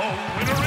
Oh, the winner